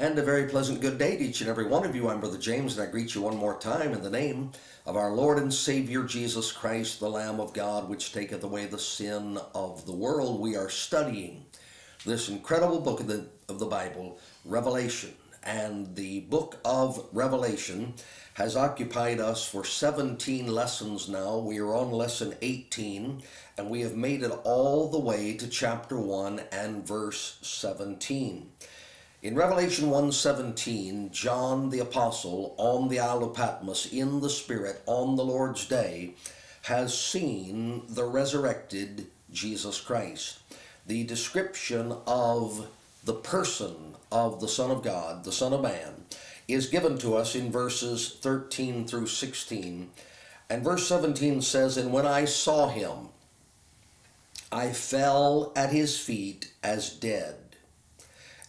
And a very pleasant good day to each and every one of you. I'm Brother James, and I greet you one more time in the name of our Lord and Savior Jesus Christ, the Lamb of God, which taketh away the sin of the world. We are studying this incredible book of the, of the Bible, Revelation. And the book of Revelation has occupied us for 17 lessons now. We are on lesson 18, and we have made it all the way to chapter 1 and verse 17. In Revelation 1:17, John the apostle on the Isle of Patmos in the spirit on the Lord's day has seen the resurrected Jesus Christ. The description of the person of the Son of God, the Son of Man, is given to us in verses 13 through 16. And verse 17 says, And when I saw him, I fell at his feet as dead.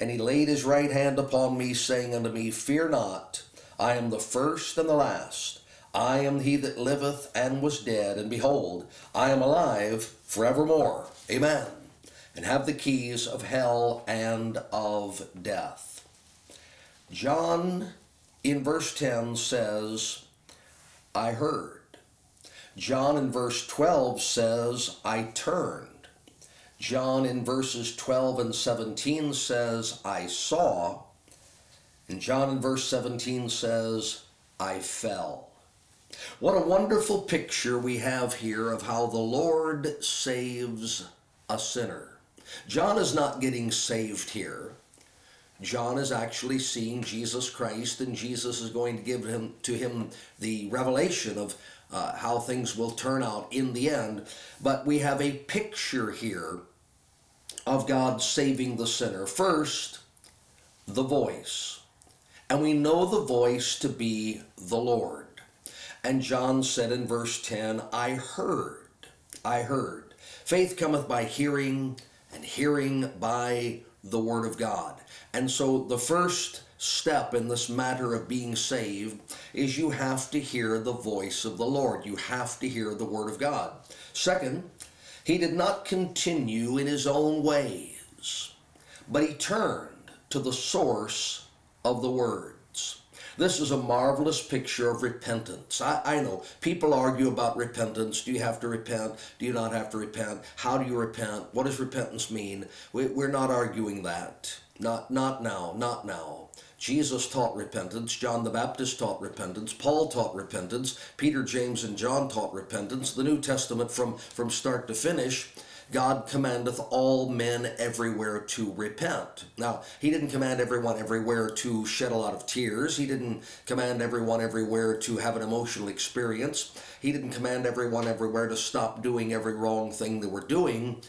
And he laid his right hand upon me, saying unto me, Fear not, I am the first and the last. I am he that liveth and was dead, and behold, I am alive forevermore. Amen. And have the keys of hell and of death. John in verse 10 says, I heard. John in verse 12 says, I turned. John in verses 12 and 17 says, I saw. And John in verse 17 says, I fell. What a wonderful picture we have here of how the Lord saves a sinner. John is not getting saved here. John is actually seeing Jesus Christ, and Jesus is going to give him to him the revelation of uh, how things will turn out in the end. But we have a picture here of God saving the sinner. First, the voice. And we know the voice to be the Lord. And John said in verse 10, I heard, I heard. Faith cometh by hearing, and hearing by the Word of God. And so the first step in this matter of being saved is you have to hear the voice of the Lord. You have to hear the Word of God. Second, he did not continue in his own ways, but he turned to the source of the words. This is a marvelous picture of repentance. I, I, know people argue about repentance. Do you have to repent? Do you not have to repent? How do you repent? What does repentance mean? We, we're not arguing that. Not, not now, not now. Jesus taught repentance. John the Baptist taught repentance. Paul taught repentance. Peter, James, and John taught repentance. The New Testament from, from start to finish, God commandeth all men everywhere to repent. Now, he didn't command everyone everywhere to shed a lot of tears. He didn't command everyone everywhere to have an emotional experience. He didn't command everyone everywhere to stop doing every wrong thing they were doing.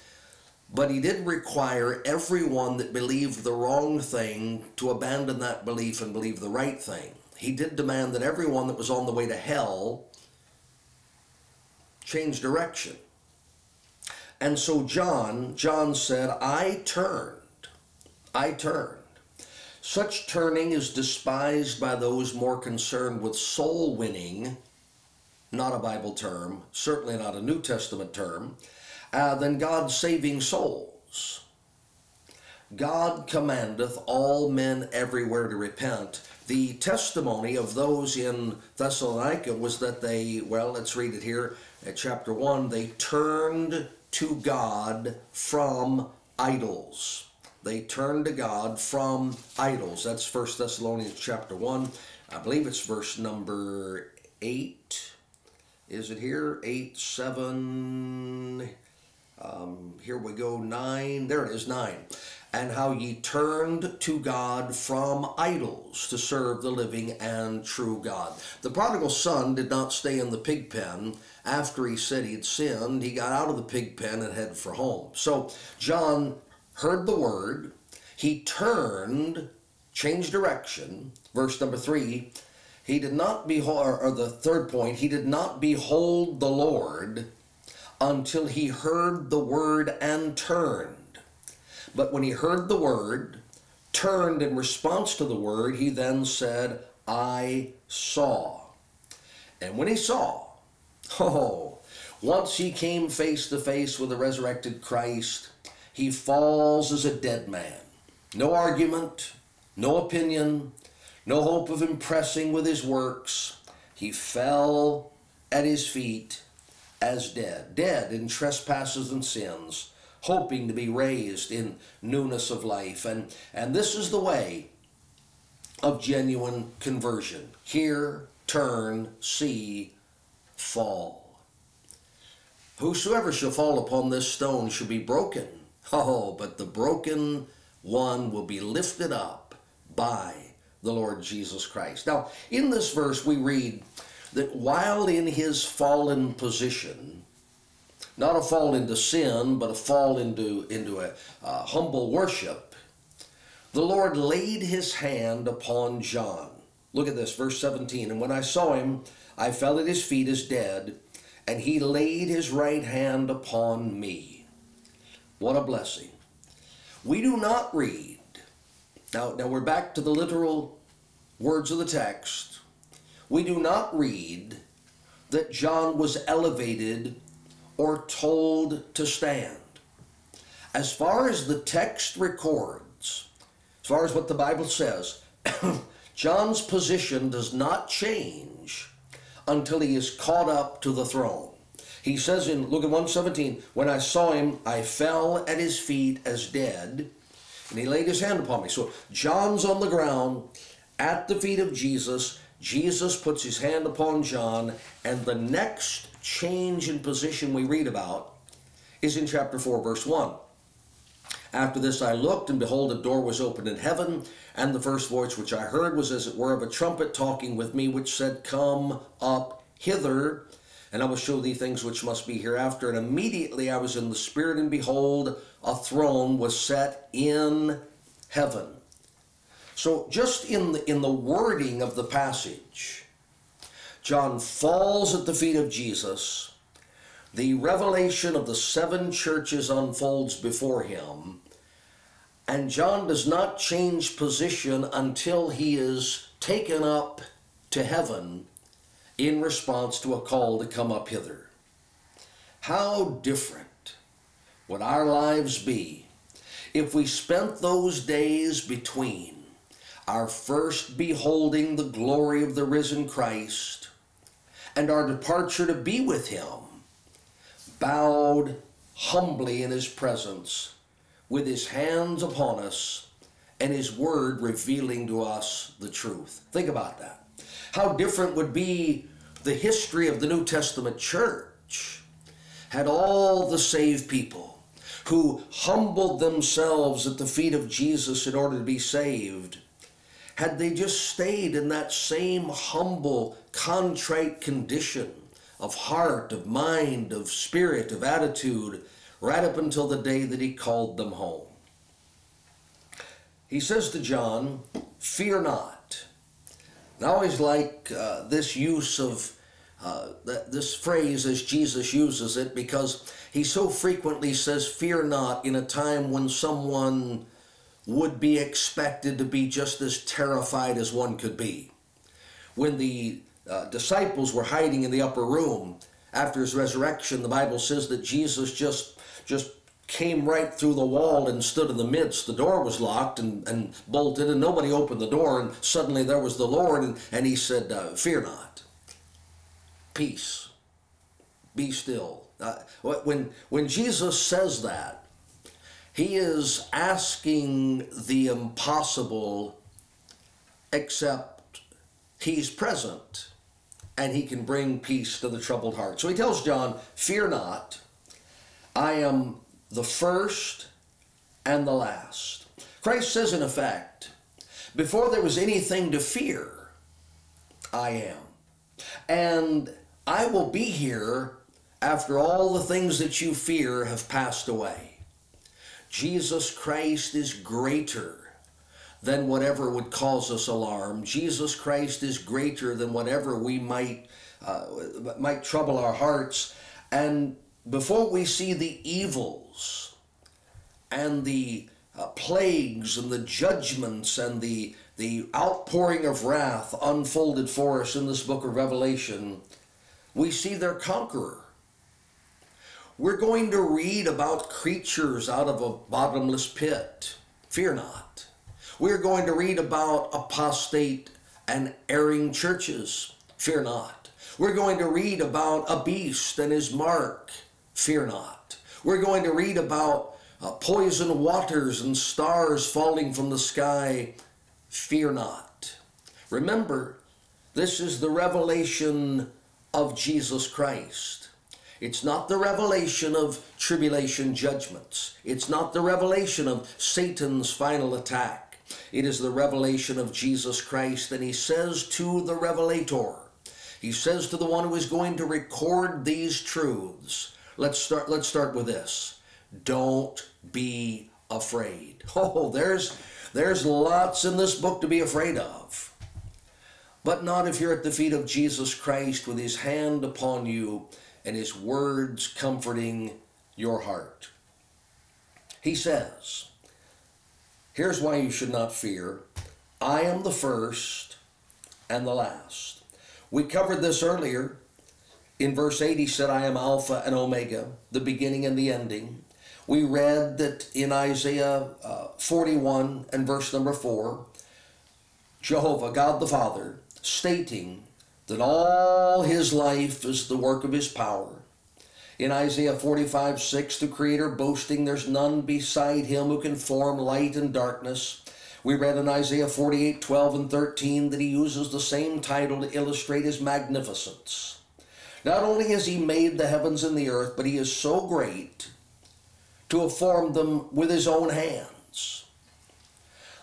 But he did require everyone that believed the wrong thing to abandon that belief and believe the right thing. He did demand that everyone that was on the way to hell change direction. And so John, John said, I turned. I turned. Such turning is despised by those more concerned with soul winning, not a Bible term, certainly not a New Testament term, uh, than God saving souls. God commandeth all men everywhere to repent. The testimony of those in Thessalonica was that they, well, let's read it here at chapter 1, they turned to God from idols. They turned to God from idols. That's 1 Thessalonians chapter 1. I believe it's verse number 8. Is it here? 8, 7, um, here we go, 9. There it is, 9. And how ye turned to God from idols to serve the living and true God. The prodigal son did not stay in the pig pen after he said he had sinned. He got out of the pig pen and headed for home. So John heard the word. He turned, changed direction. Verse number 3 he did not behold, or the third point, he did not behold the Lord until he heard the word and turned. But when he heard the word, turned in response to the word, he then said, I saw. And when he saw, oh, once he came face to face with the resurrected Christ, he falls as a dead man. No argument, no opinion, no hope of impressing with his works. He fell at his feet as dead, dead in trespasses and sins, hoping to be raised in newness of life. And, and this is the way of genuine conversion. Hear, turn, see, fall. Whosoever shall fall upon this stone shall be broken. Oh, but the broken one will be lifted up by the Lord Jesus Christ. Now, in this verse, we read that while in his fallen position, not a fall into sin, but a fall into, into a uh, humble worship, the Lord laid his hand upon John. Look at this, verse 17. And when I saw him, I fell at his feet as dead, and he laid his right hand upon me. What a blessing. We do not read. Now, now we're back to the literal words of the text. We do not read that John was elevated or told to stand. As far as the text records, as far as what the Bible says, John's position does not change until he is caught up to the throne. He says in, look at 117, when I saw him, I fell at his feet as dead, and he laid his hand upon me. So John's on the ground at the feet of Jesus. Jesus puts his hand upon John, and the next change in position we read about is in chapter 4, verse 1. After this I looked, and behold, a door was opened in heaven, and the first voice which I heard was as it were of a trumpet talking with me, which said, Come up hither, and I will show thee things which must be hereafter. And immediately I was in the Spirit, and behold, a throne was set in heaven. So just in the, in the wording of the passage, John falls at the feet of Jesus. The revelation of the seven churches unfolds before him. And John does not change position until he is taken up to heaven in response to a call to come up hither. How different would our lives be if we spent those days between our first beholding the glory of the risen Christ and our departure to be with him, bowed humbly in his presence with his hands upon us and his word revealing to us the truth. Think about that. How different would be the history of the New Testament church had all the saved people who humbled themselves at the feet of Jesus in order to be saved, had they just stayed in that same humble, contrite condition of heart, of mind, of spirit, of attitude, right up until the day that he called them home. He says to John, Fear not. And I always like uh, this use of uh, this phrase as Jesus uses it because he so frequently says, Fear not, in a time when someone would be expected to be just as terrified as one could be. When the uh, disciples were hiding in the upper room after his resurrection, the Bible says that Jesus just just came right through the wall and stood in the midst. The door was locked and, and bolted, and nobody opened the door, and suddenly there was the Lord, and, and he said, uh, Fear not. Peace. Be still. Uh, when, when Jesus says that, he is asking the impossible, except he's present and he can bring peace to the troubled heart. So he tells John, Fear not, I am the first and the last. Christ says, in effect, before there was anything to fear, I am. And I will be here after all the things that you fear have passed away. Jesus Christ is greater than whatever would cause us alarm. Jesus Christ is greater than whatever we might uh, might trouble our hearts. And before we see the evils and the uh, plagues and the judgments and the the outpouring of wrath unfolded for us in this book of Revelation, we see their conqueror. We're going to read about creatures out of a bottomless pit. Fear not. We're going to read about apostate and erring churches. Fear not. We're going to read about a beast and his mark. Fear not. We're going to read about uh, poison waters and stars falling from the sky. Fear not. Remember, this is the revelation of Jesus Christ. It's not the revelation of tribulation judgments. It's not the revelation of Satan's final attack. It is the revelation of Jesus Christ. And he says to the revelator, he says to the one who is going to record these truths, let's start, let's start with this. Don't be afraid. Oh, there's, there's lots in this book to be afraid of. But not if you're at the feet of Jesus Christ with his hand upon you and his words comforting your heart. He says, Here's why you should not fear I am the first and the last. We covered this earlier. In verse 8, he said, I am Alpha and Omega, the beginning and the ending. We read that in Isaiah uh, 41 and verse number 4, Jehovah, God the Father, stating that all his life is the work of his power. In Isaiah 45, 6, the Creator boasting, There's none beside him who can form light and darkness. We read in Isaiah 48, 12, and 13 that he uses the same title to illustrate his magnificence. Not only has he made the heavens and the earth, but he is so great to have formed them with his own hands.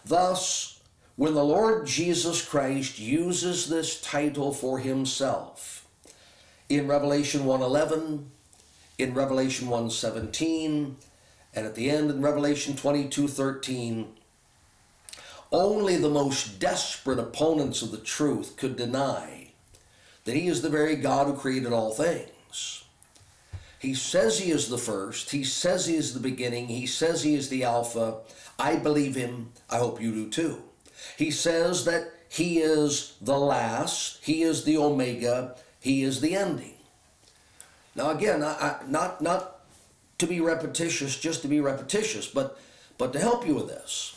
Thus, when the Lord Jesus Christ uses this title for himself in Revelation 1:11, in Revelation 1:17, and at the end in Revelation 22:13, only the most desperate opponents of the truth could deny that he is the very God who created all things. He says he is the first. He says he is the beginning. He says he is the Alpha. I believe him. I hope you do too. He says that he is the last, he is the omega, he is the ending. Now again, I, I, not not to be repetitious, just to be repetitious, but but to help you with this.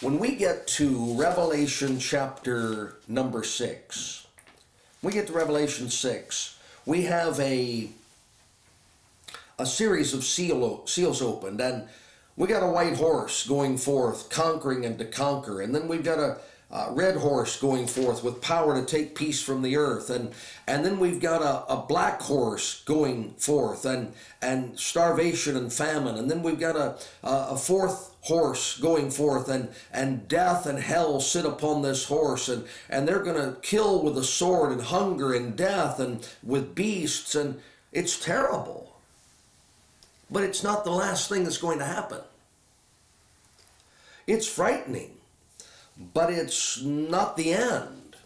When we get to Revelation chapter number six, we get to Revelation six, we have a a series of seal, seals opened and we got a white horse going forth, conquering and to conquer. And then we've got a, a red horse going forth with power to take peace from the earth. And, and then we've got a, a black horse going forth and, and starvation and famine. And then we've got a, a fourth horse going forth and, and death and hell sit upon this horse and, and they're going to kill with a sword and hunger and death and with beasts and it's terrible. But it's not the last thing that's going to happen. It's frightening, but it's not the end.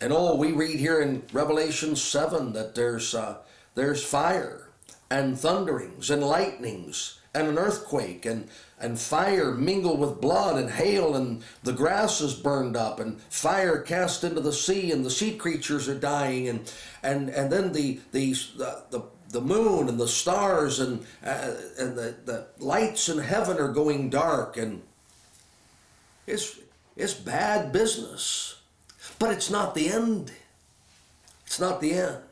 And oh, we read here in Revelation 7 that there's, uh, there's fire and thunderings and lightnings and an earthquake and, and fire mingled with blood and hail and the grass is burned up and fire cast into the sea and the sea creatures are dying and, and, and then the, the, the, the the moon and the stars and, uh, and the, the lights in heaven are going dark and it's, it's bad business. But it's not the end. It's not the end.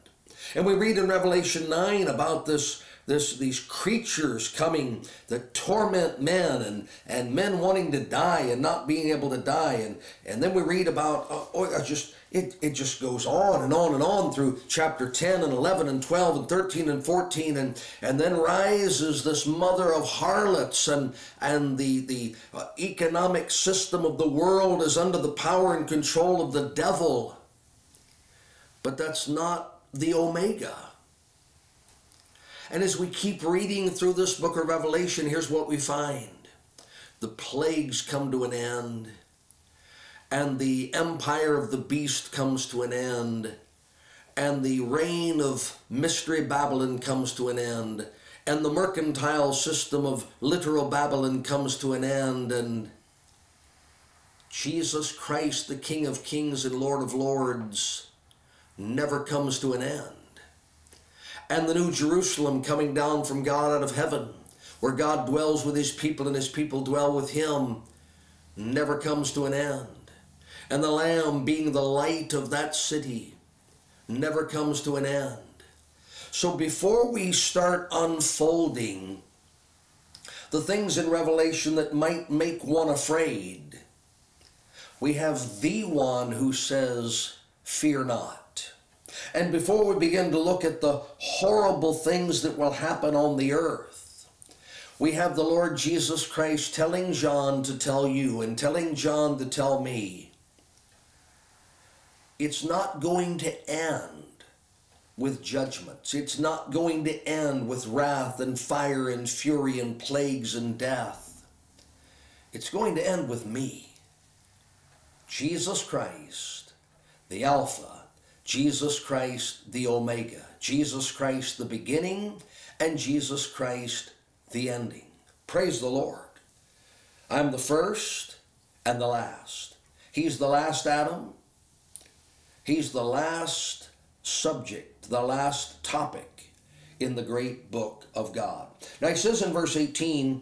And we read in Revelation 9 about this this, these creatures coming that torment men and, and men wanting to die and not being able to die. And, and then we read about, uh, oh, just it, it just goes on and on and on through chapter 10 and 11 and 12 and 13 and 14 and, and then rises this mother of harlots and, and the, the uh, economic system of the world is under the power and control of the devil. But that's not the Omega. And as we keep reading through this book of Revelation, here's what we find. The plagues come to an end, and the empire of the beast comes to an end, and the reign of Mystery Babylon comes to an end, and the mercantile system of literal Babylon comes to an end, and Jesus Christ, the King of Kings and Lord of Lords, never comes to an end and the new Jerusalem coming down from God out of heaven, where God dwells with his people and his people dwell with him, never comes to an end. And the Lamb, being the light of that city, never comes to an end. So before we start unfolding the things in Revelation that might make one afraid, we have the one who says, Fear not. And before we begin to look at the horrible things that will happen on the earth, we have the Lord Jesus Christ telling John to tell you and telling John to tell me it's not going to end with judgments. It's not going to end with wrath and fire and fury and plagues and death. It's going to end with me. Jesus Christ, the Alpha, Jesus Christ, the Omega, Jesus Christ, the beginning, and Jesus Christ, the ending. Praise the Lord. I'm the first and the last. He's the last Adam. He's the last subject, the last topic in the great book of God. Now he says in verse 18,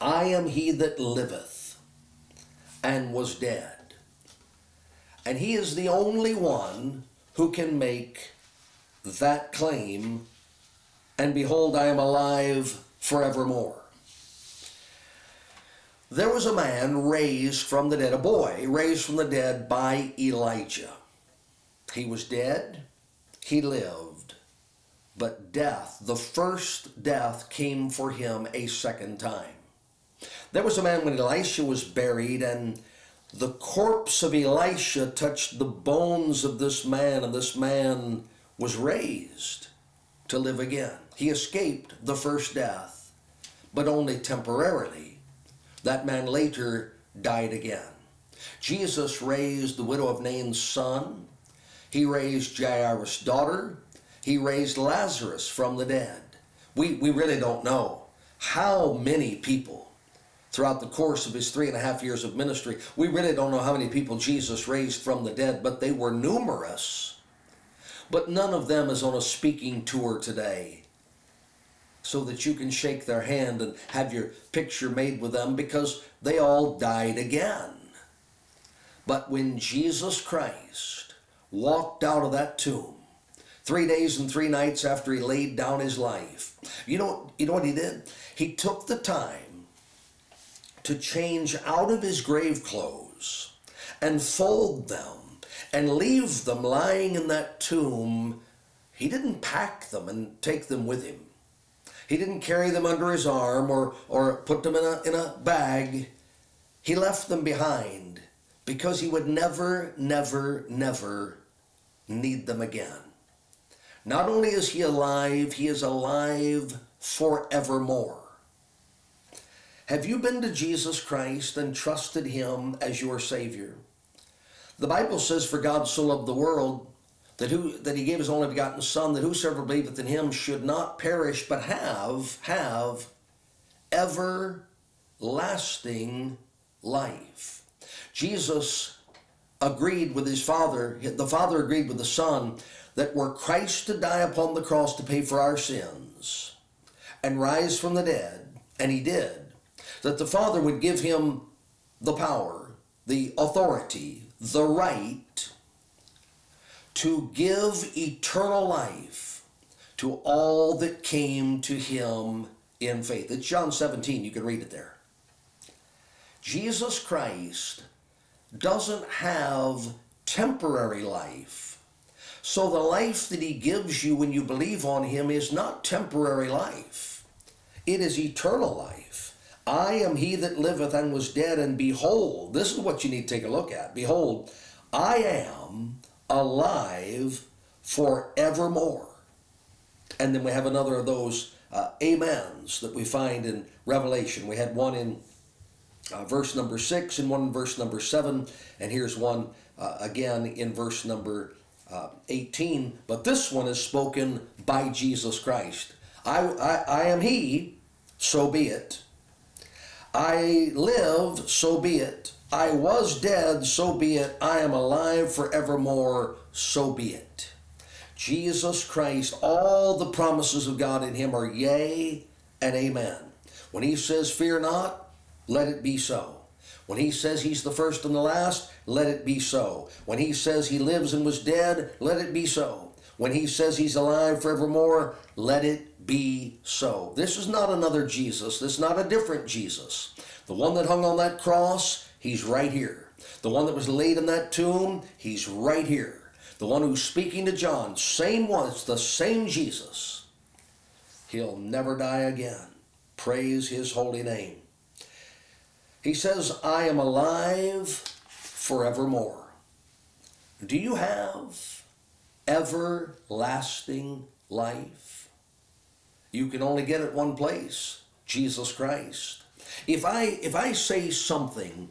I am he that liveth and was dead. And he is the only one who can make that claim. And behold, I am alive forevermore. There was a man raised from the dead, a boy raised from the dead by Elijah. He was dead, he lived, but death, the first death, came for him a second time. There was a man when Elisha was buried, and the corpse of Elisha touched the bones of this man, and this man was raised to live again. He escaped the first death, but only temporarily that man later died again. Jesus raised the widow of Nain's son. He raised Jairus' daughter. He raised Lazarus from the dead. We, we really don't know how many people throughout the course of his three and a half years of ministry, we really don't know how many people Jesus raised from the dead, but they were numerous. But none of them is on a speaking tour today so that you can shake their hand and have your picture made with them because they all died again. But when Jesus Christ walked out of that tomb, three days and three nights after he laid down his life, you know, you know what he did? He took the time to change out of his grave clothes and fold them and leave them lying in that tomb. He didn't pack them and take them with him. He didn't carry them under his arm or, or put them in a, in a bag. He left them behind because he would never, never, never need them again. Not only is he alive, he is alive forevermore. Have you been to Jesus Christ and trusted him as your Savior? The Bible says, For God so loved the world that who that he gave his only begotten son that whosoever believeth in him should not perish but have have everlasting life jesus agreed with his father the father agreed with the son that were christ to die upon the cross to pay for our sins and rise from the dead and he did that the father would give him the power the authority the right to give eternal life to all that came to him in faith. It's John 17, you can read it there. Jesus Christ doesn't have temporary life. So the life that he gives you when you believe on him is not temporary life. It is eternal life. I am he that liveth and was dead, and behold, this is what you need to take a look at. Behold, I am alive forevermore. And then we have another of those uh, amens that we find in Revelation. We had one in uh, verse number 6 and one in verse number 7. And here's one uh, again in verse number uh, 18. But this one is spoken by Jesus Christ. I, I, I am He, so be it. I live, so be it. I was dead, so be it. I am alive forevermore, so be it. Jesus Christ, all the promises of God in him are yea and amen. When he says, Fear not, let it be so. When he says he's the first and the last, let it be so. When he says he lives and was dead, let it be so. When he says he's alive forevermore, let it be so. This is not another Jesus. This is not a different Jesus. The one that hung on that cross, he's right here. The one that was laid in that tomb, he's right here. The one who's speaking to John, same one, it's the same Jesus. He'll never die again. Praise his holy name. He says, I am alive forevermore. Do you have everlasting life? You can only get it one place, Jesus Christ. If I if I say something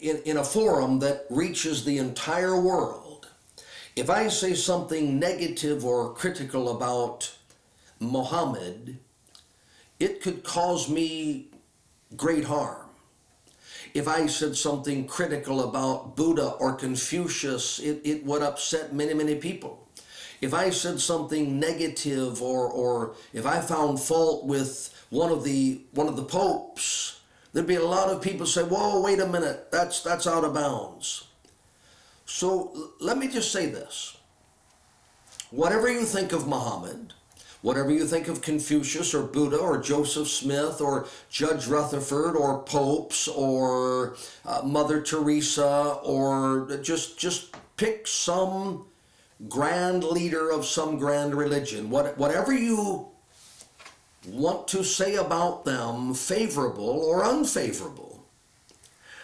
in, in a forum that reaches the entire world, if I say something negative or critical about Muhammad, it could cause me great harm. If I said something critical about Buddha or Confucius, it, it would upset many, many people. If I said something negative or, or if I found fault with one of the one of the popes, there'd be a lot of people say, whoa, wait a minute, that's that's out of bounds. So let me just say this. Whatever you think of Muhammad, Whatever you think of Confucius or Buddha or Joseph Smith or Judge Rutherford or popes or uh, Mother Teresa or just just pick some grand leader of some grand religion. What, whatever you want to say about them, favorable or unfavorable,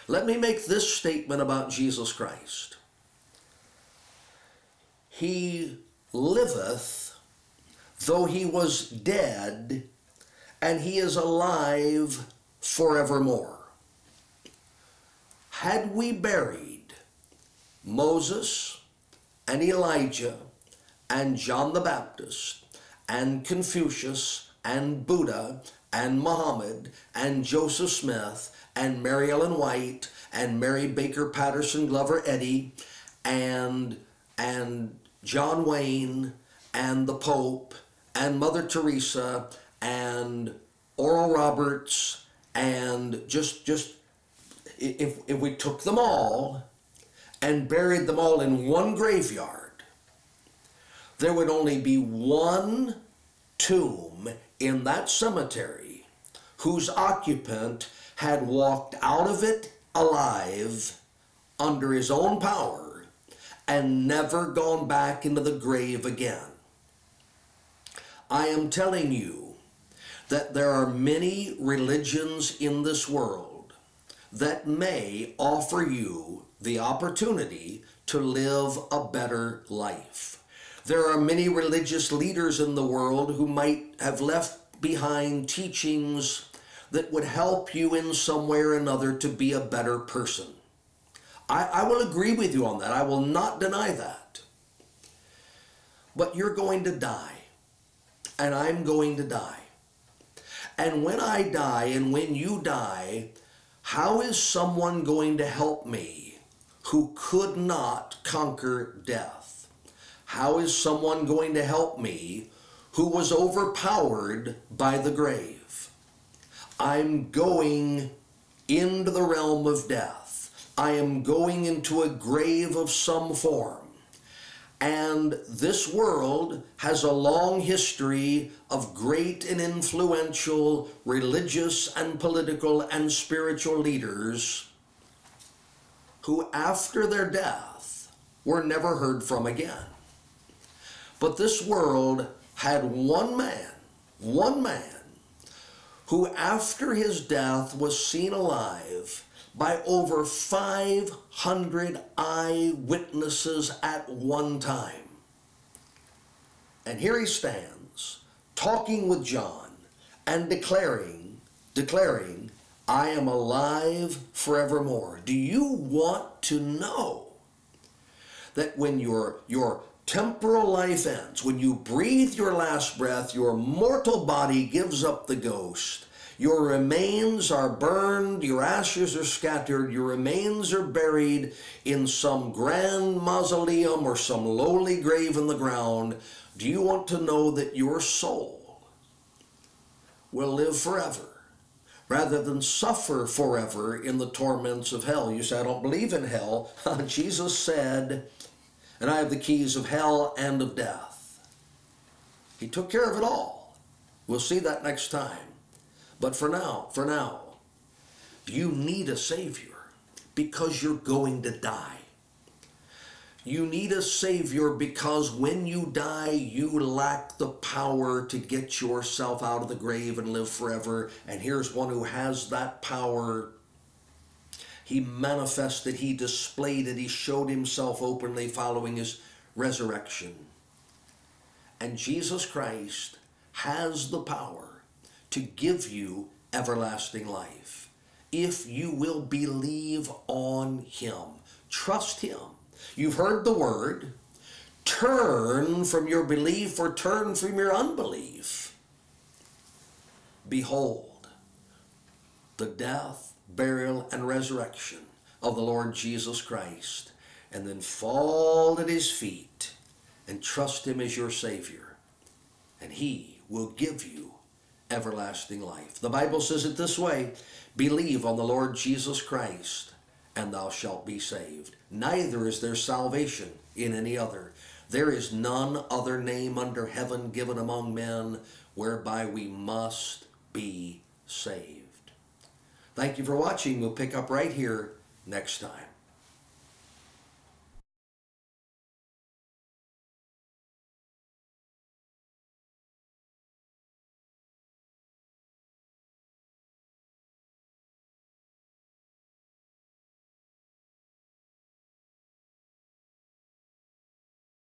let me make this statement about Jesus Christ. He liveth though he was dead, and he is alive forevermore. Had we buried Moses and Elijah and John the Baptist and Confucius and Buddha and Muhammad and Joseph Smith and Mary Ellen White and Mary Baker Patterson Glover Eddy and and John Wayne and the Pope and Mother Teresa and Oral Roberts and just just if if we took them all and buried them all in one graveyard, there would only be one tomb in that cemetery whose occupant had walked out of it alive under his own power and never gone back into the grave again. I am telling you that there are many religions in this world that may offer you the opportunity to live a better life. There are many religious leaders in the world who might have left behind teachings that would help you in some way or another to be a better person. I, I will agree with you on that. I will not deny that. But you're going to die and I'm going to die. And when I die and when you die, how is someone going to help me who could not conquer death? How is someone going to help me who was overpowered by the grave? I'm going into the realm of death. I am going into a grave of some form. And this world has a long history of great and influential religious and political and spiritual leaders who, after their death, were never heard from again. But this world had one man, one man, who, after his death, was seen alive by over 500 eyewitnesses at one time. And here he stands talking with John and declaring, declaring, I am alive forevermore. Do you want to know that when your, your temporal life ends, when you breathe your last breath, your mortal body gives up the ghost, your remains are burned, your ashes are scattered, your remains are buried in some grand mausoleum or some lowly grave in the ground. Do you want to know that your soul will live forever? rather than suffer forever in the torments of hell. You say, I don't believe in hell. Jesus said, and I have the keys of hell and of death. He took care of it all. We'll see that next time. But for now, for now, you need a Savior because you're going to die. You need a Savior because when you die, you lack the power to get yourself out of the grave and live forever. And here's one who has that power. He manifested, he displayed it, he showed himself openly following his resurrection. And Jesus Christ has the power to give you everlasting life if you will believe on him. Trust him You've heard the word. Turn from your belief or turn from your unbelief. Behold, the death, burial, and resurrection of the Lord Jesus Christ, and then fall at his feet and trust him as your Savior, and he will give you everlasting life. The Bible says it this way believe on the Lord Jesus Christ and thou shalt be saved. Neither is there salvation in any other. There is none other name under heaven given among men whereby we must be saved. Thank you for watching. We'll pick up right here next time.